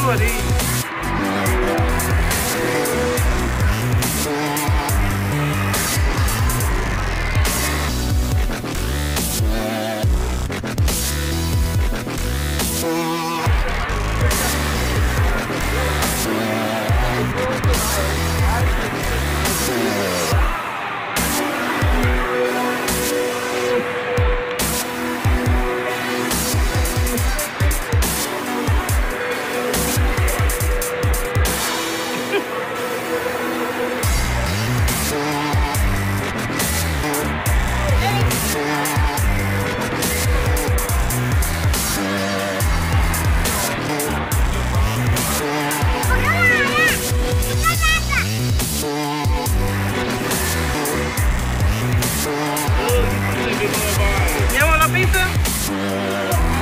two of. Andiamo alla pizza?